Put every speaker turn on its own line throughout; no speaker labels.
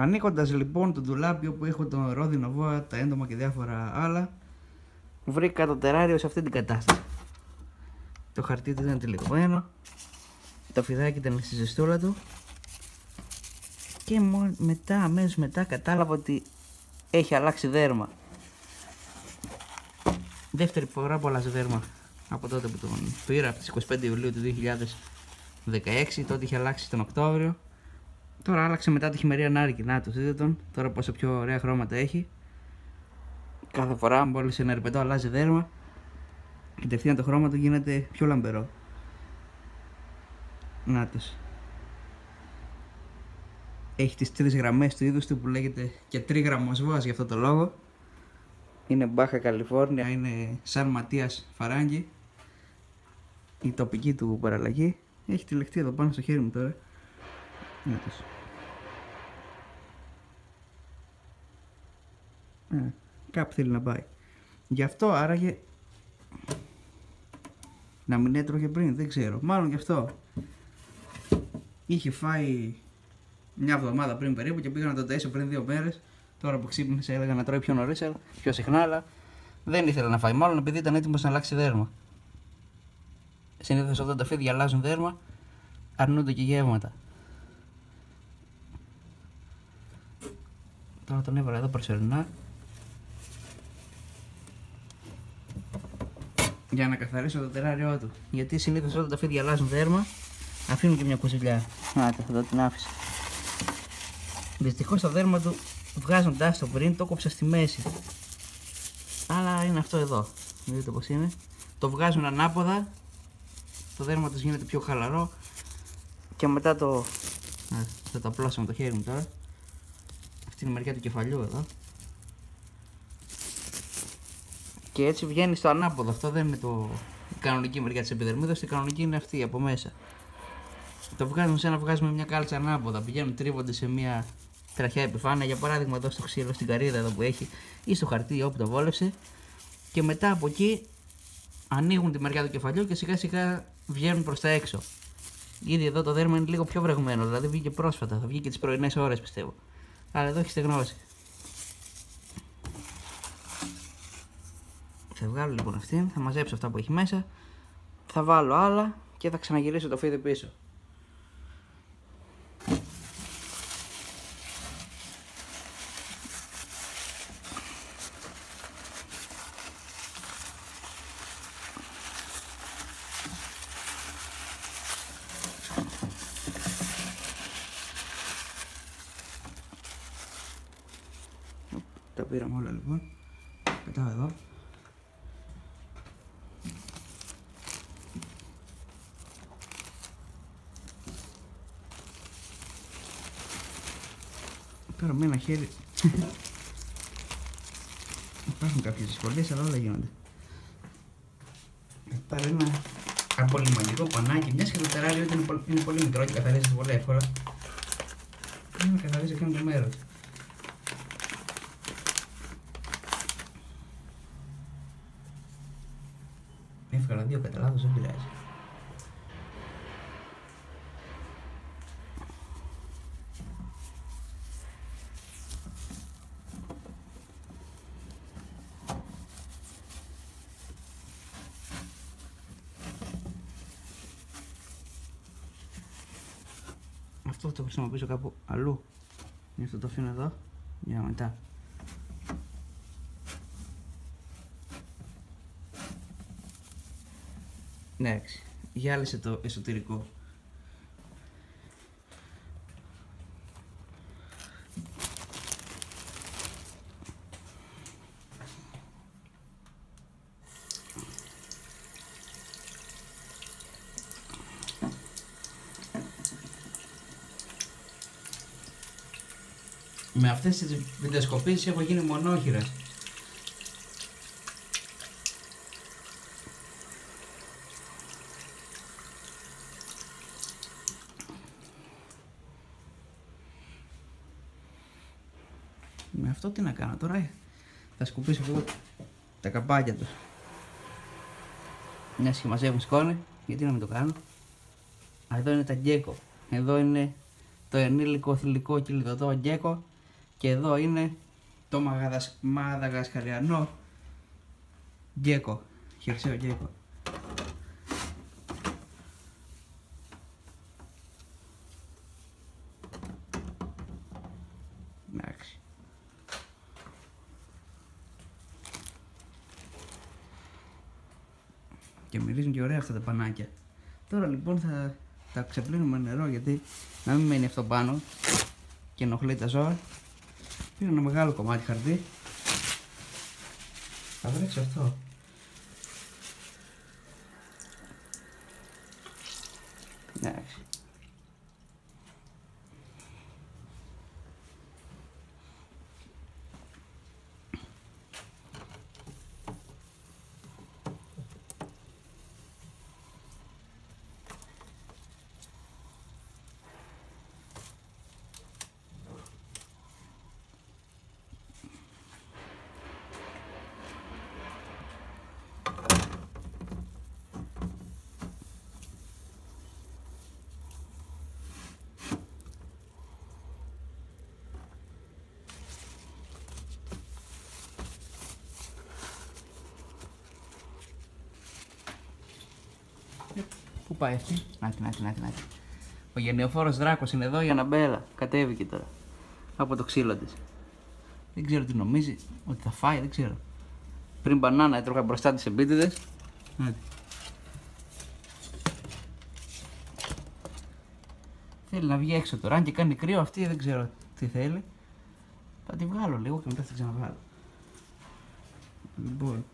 Ανοίγοντα λοιπόν το ντουλάπι όπου έχω τον ρόδινο βόα, τα έντομα και διάφορα άλλα, βρήκα το τεράριο σε αυτή την κατάσταση. Το χαρτί του ήταν τυλιγμένο, το φιδάκι ήταν στη ζεστούλα του και μετά, αμέσως μετά κατάλαβα ότι έχει αλλάξει δέρμα. Δεύτερη φορά που αλλάζει δέρμα από τότε που τον πήρα, από τις 25 Ιουλίου του 2016, τότε είχε αλλάξει τον Οκτώβριο. Τώρα άλλαξε μετά τη χειμερία ανάρκη, να το δείτε τον, τώρα πόσο πιο ωραία χρώματα έχει. Κάθε φορά μόλις ένα ερπετό αλλάζει δέρμα, κατευθείαν το χρώμα του γίνεται πιο λαμπερό. Νάτος. Έχει τις τρεις γραμμές του είδους του που λέγεται και τρίγραμμος βόας για αυτό το λόγο. Είναι Μπάχα Καλιφόρνια, είναι Σαν Ματίας Φαράγγι. Η τοπική του παραλλαγή. Έχει τυλεχτεί εδώ πάνω στο χέρι μου τώρα. Νάτος. Ε, κάπου θέλει να πάει. Γι' αυτό άραγε να μην έτρωγε πριν, δεν ξέρω. Μάλλον γι' αυτό. Είχε φάει μια εβδομάδα πριν περίπου και πήγα να το τέσω πριν δύο μέρες. Τώρα που ξύπνησε έλεγα να τρώει πιο νωρίς, πιο συχνά, αλλά δεν ήθελα να φάει. Μάλλον επειδή ήταν έτοιμος να αλλάξει δέρμα. Συνήθως αυτά τα φίδια αλλάζουν δέρμα, αρνούνται και γεύματα. Τώρα τον έβαλα εδώ προσωρινά. Για να καθαρίσω το τεράριό του. Γιατί συνήθως όταν τα φίδια αλλάζουν δέρμα, αφήνουν και μια κουζιλιά. Να, εδώ την άφησα. Δυστυχώς το δέρμα του βγάζοντά το πριν το κόψα στη μέση. Αλλά είναι αυτό εδώ. Δείτε πώς είναι. Το βγάζουν ανάποδα. Το δέρμα τους γίνεται πιο χαλαρό. Και μετά το. θα το απλώσω με το χέρι μου τώρα. Αυτή είναι η μεριά του κεφαλιού εδώ. Και έτσι βγαίνει στο ανάποδο. Αυτό δεν είναι το... η κανονική μεριά της επιδερμίδας. Η κανονική είναι αυτή από μέσα. Το βγάζουμε σαν να βγάζουμε μια κάλτσα ανάποδα. Πηγαίνουν, τρίβονται σε μια τραχιά επιφάνεια. Για παράδειγμα, εδώ στο ξύλο, στην καρύδα εδώ που έχει ή στο χαρτί όπου το βόλεψε. Και μετά από εκεί ανοίγουν τη μεριά του κεφαλιού και σιγά σιγά βγαίνουν προς τα έξω. Ήδη εδώ το δέρμα είναι λίγο πιο βρεγμένο, δηλαδή βγήκε πρόσφατα, θα βγει και τις πρωινές ώρες πιστεύω. Αλλά εδώ έχεις στεγνώσει. Θα βγάλω λοιπόν αυτήν, θα μαζέψω αυτά που έχει μέσα, θα βάλω άλλα και θα ξαναγυρίσω το φίδι πίσω. Τα πήραμε όλα λοιπόν. Πετάω εδώ. Τώρα με ένα χέρι. Υπάρχουν κάποιες δυσκολίες αλλά όλα γίνονται. Πάρε ένα απολυμανικό πανάκι, μιας και το τεράριο είναι, πολύ, είναι πολύ μικρό και καθαρίζεται πολύ εύκολα. Πρέπει να καθαρίζει εκείνο το μέρος. Εύκολα δύο καταλάβω, δεν πειράζει. Χρησιμοποιήσω κάπου αλλού. Γι' αυτό το αφήνω εδώ για μετά. Εντάξει, γυάλισε το εσωτερικό. Με αυτές τις βιντεοσκοπήσεις έχω γίνει μονόχειρας. Με αυτό τι να κάνω τώρα, ε; θα σκουπίσω εγώ τα καπάκια τους. Μια και μαζεύουν σκόνη, γιατί να μην το κάνω. Α, εδώ είναι τα γκέκο. Εδώ είναι το ενήλικο θηλυκό κηλιδωτό γκέκο Και εδώ είναι το μαγαδασ... μαδαγασκαριανό γκέκο, χερσαίο γκέκο. Εντάξει. Και μυρίζουν και ωραία αυτά τα πανάκια. Τώρα λοιπόν θα τα ξεπλύνουμε νερό γιατί να μην μένει αυτό πάνω και ενοχλεί τα ζώα. Πήρα ένα μεγάλο κομμάτι χαρτί. Θα βρέξει αυτό. Εντάξει. Πού πάει αυτή; Νάτι, νάτι, νάτι, νάτι. Ο γενναιοφόρος δράκος είναι εδώ η Αναμπέλα. Κατέβηκε τώρα. Από το ξύλο της. Δεν ξέρω τι νομίζει. Ότι θα φάει, δεν ξέρω. Πριν μπανάνα έτρωγα μπροστά τις εμπίτιδες. Νάτι. Θέλει να βγει έξω τώρα. Αν και κάνει κρύο αυτή δεν ξέρω τι θέλει. Θα τη βγάλω λίγο και μετά θα την ξαναβγάλω. Λοιπόν.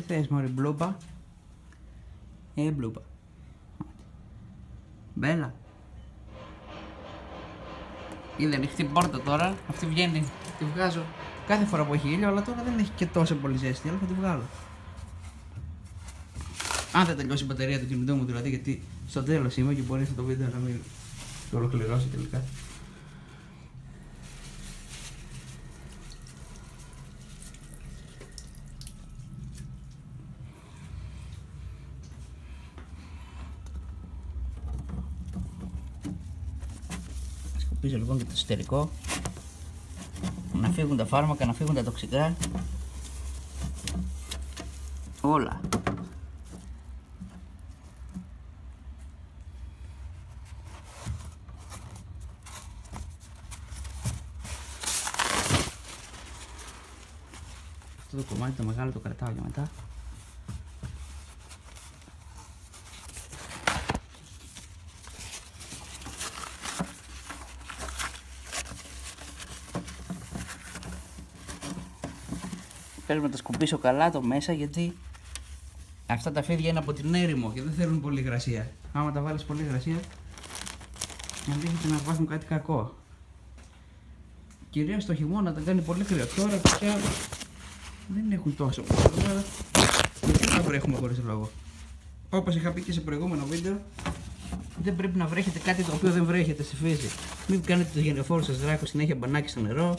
Τι θες μωρή μπλούπα Ε μπλούπα Μπέλα. Είδε ανοιχτή πόρτα τώρα Αυτή βγαίνει Τη βγάζω. Κάθε φορά που έχει ήλιο Αλλά τώρα δεν έχει και τόσο πολύ ζέστη Αλλά θα τη βγάλω. Αν δεν τελειώσει η μπαταρία του κινητού μου δηλαδή Γιατί στο τέλος είμαι και μπορεί το βίντεο να μην το ολοκληρώσει τελικά Σκουπίζω λοιπόν και το εσωτερικό να φύγουν τα φάρμακα, να φύγουν τα τοξικά. Όλα. Αυτό το κομμάτι το μεγάλο το κρατάω για μετά Θέλω να τα σκουπίσω καλά το μέσα γιατί αυτά τα φίδια είναι από την έρημο και δεν θέλουν πολύ υγρασία. Άμα τα βάλεις πολύ υγρασία, ενδέχεται να πάθουν κάτι κακό. Κυρίως το χειμώνα τα κάνει πολύ κρύο. Τώρα πια δεν έχουν τόσο πολύ. Γιατί θα βρέχουμε χωρίς λόγο. Όπως είχα πει και σε προηγούμενο βίντεο, δεν πρέπει να βρέχετε κάτι το οποίο δεν βρέχεται στη φύση. Μην κάνετε το γενεφόρο σας δράκο συνέχεια μπανάκι στο νερό.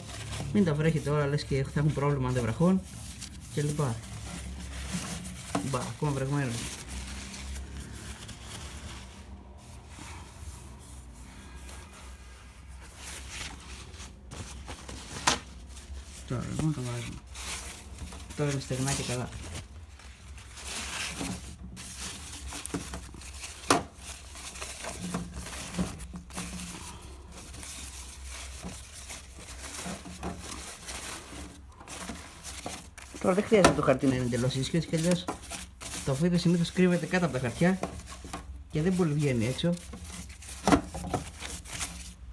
Μην τα βρέχετε όλα λες και θα έχουν πρόβλημα αν δεν βραχούν. Και λοιπά. Μπα, ακόμα βρεγμένος. Τώρα λοιπόν το βάζουμε. Τώρα είναι στεγνά και καλά. Τώρα δεν χρειάζεται το χαρτί να είναι εντελώς ίσιο, έτσι κι αλλιώς το φίδι συνήθως κρύβεται κάτω από τα χαρτιά και δεν πολύ βγαίνει έξω.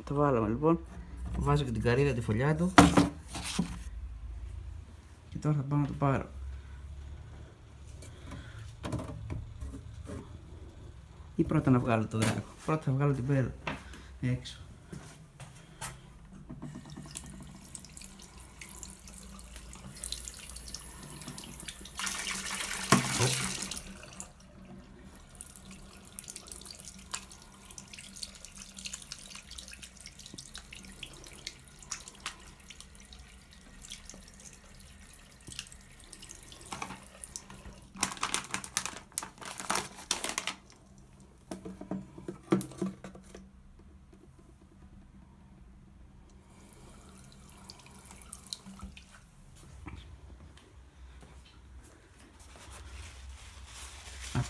Το βάλαμε λοιπόν. Βάζω και την καρύδα τη φωλιά του. Και τώρα θα πάω να το πάρω. Ή πρώτα να βγάλω το δράκο. Πρώτα θα βγάλω την πέλα έξω.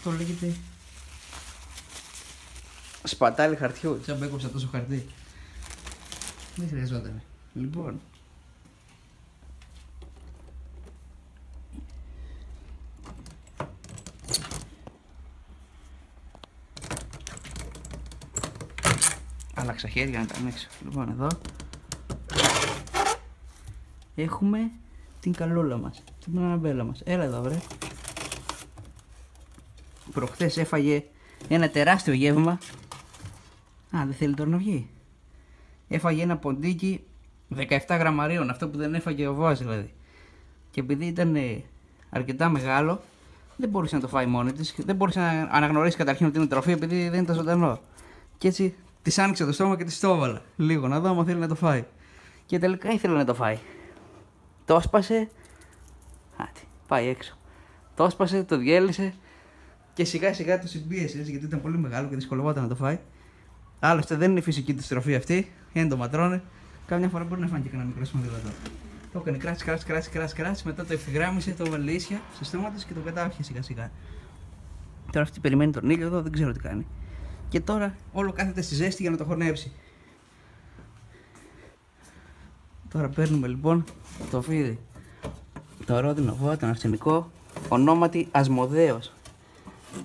Αυτό λέγεται σπατάλη χαρτιού. Τι έκοψα τόσο χαρτί. Δεν χρειαζόταν. Λοιπόν. Άλλαξα χέρια να τα ανοίξω. Λοιπόν, εδώ έχουμε την καλούλα μας, την αναμπέλα μας. Έλα εδώ, βρε. Προχθές έφαγε ένα τεράστιο γεύμα. Α, δεν θέλει τώρα να βγει. Έφαγε ένα ποντίκι 17 γραμμαρίων, αυτό που δεν έφαγε ο Βόας δηλαδή. Και επειδή ήταν ε, αρκετά μεγάλο, δεν μπορούσε να το φάει μόνη της. Δεν μπορούσε να αναγνωρίσει καταρχήν ότι είναι τροφή επειδή δεν ήταν ζωντανό. Και έτσι της άνοιξε το στόμα και της το έβαλα. Λίγο να δω αν θέλει να το φάει. Και τελικά ήθελε να το φάει. Το έσπασε. Άτι, πάει έξω. Το έσπασε, το διέλυσε και σιγά σιγά το συμπίεσες γιατί ήταν πολύ μεγάλο και δυσκολευόταν να το φάει. Άλλωστε δεν είναι η φυσική του στροφή αυτή, είναι το ματρώνε. Κάμια φορά μπορεί να φάνηκε ένα μικρό σπονδυλατό. Το έκανε κράτηση, κράτηση, κράτηση, κράτηση, κράτηση, μετά το ευθυγράμμισε, το βάλε ίσια στο στόμα της και το κατάφυγε σιγά σιγά. Τώρα αυτή περιμένει τον ήλιο εδώ, δεν ξέρω τι κάνει. Και τώρα όλο κάθεται στη ζέστη για να το χωνέψει. Τώρα παίρνουμε λοιπόν το φίδι, το ρόδινο βόα, τον αρσενικό, ονόματι Ασμοδέος.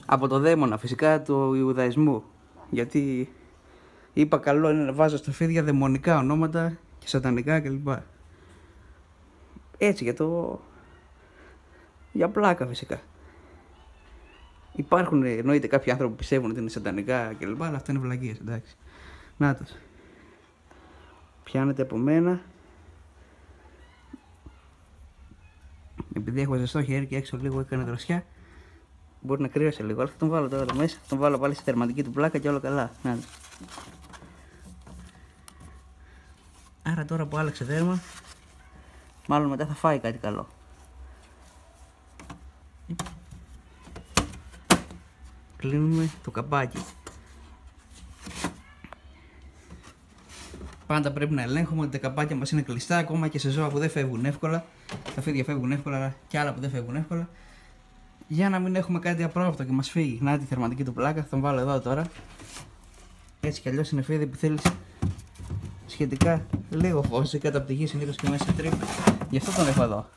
Από το δαίμονα φυσικά του Ιουδαϊσμού. Γιατί είπα καλό είναι να βάζω στο φίδια δαιμονικά ονόματα και σατανικά κλπ. Έτσι για το... για πλάκα φυσικά. Υπάρχουν εννοείται κάποιοι άνθρωποι που πιστεύουν ότι είναι σατανικά κλπ. Αλλά αυτά είναι βλαγίες εντάξει. Νάτος. Πιάνεται από μένα. Επειδή έχω ζεστό χέρι και έξω λίγο έκανε δροσιά, μπορεί να κρύωσε λίγο. Αλλά θα τον βάλω τώρα μέσα, θα τον βάλω πάλι στη θερματική του πλάκα και όλα καλά. Να. Άρα τώρα που άλλαξε δέρμα, μάλλον μετά θα φάει κάτι καλό. Κλείνουμε το καπάκι. Πάντα πρέπει να ελέγχουμε ότι τα καπάκια μας είναι κλειστά ακόμα και σε ζώα που δεν φεύγουν εύκολα. Τα φίδια φεύγουν εύκολα και άλλα που δεν φεύγουν εύκολα. Για να μην έχουμε κάτι απρόβλεπτο και μας φύγει. Να τη θερμαντική του πλάκα, θα τον βάλω εδώ τώρα. Έτσι κι αλλιώς είναι φίδι που θέλει σχετικά λίγο φως, η καταπτυγή συνήθως και μέσα τρύπα. Γι' αυτό τον έχω εδώ.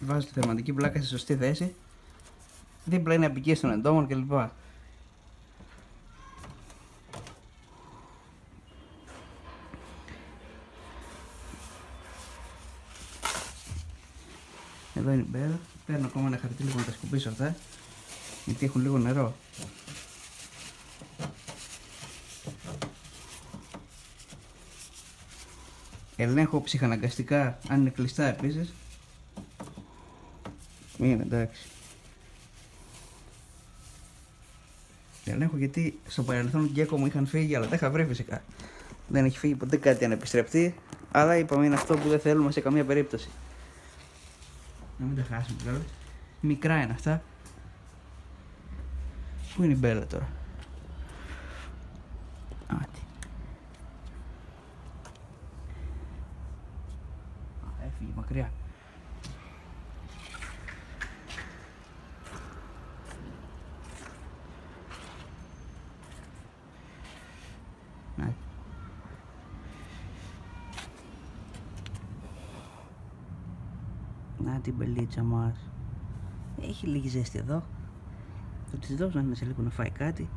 Βάζω τη θερματική πλάκα στη σωστή θέση. Δίπλα είναι απικίες των εντόμων κλπ. Εδώ είναι η μπέλα. Παίρνω ακόμα ένα χαρτί λίγο να τα σκουπίσω αυτά. Γιατί έχουν λίγο νερό. Ελέγχω ψυχαναγκαστικά αν είναι κλειστά επίσης. Είναι εντάξει. Ελέγχω γιατί στο παρελθόν γκέκο μου είχαν φύγει αλλά τα είχα βρει φυσικά. Δεν έχει φύγει ποτέ κάτι ανεπιστρεπτή. Αλλά είπαμε είναι αυτό που δεν θέλουμε σε καμία περίπτωση. Να μην τα χάσουμε κιόλας. Μικρά είναι αυτά. Πού είναι η μπέλα τώρα; Άτι. Έφυγε μακριά. Την μπελίτσα μας. Έχει λίγη ζέστη εδώ. Θα της δώσω να σε λίγο να φάει κάτι.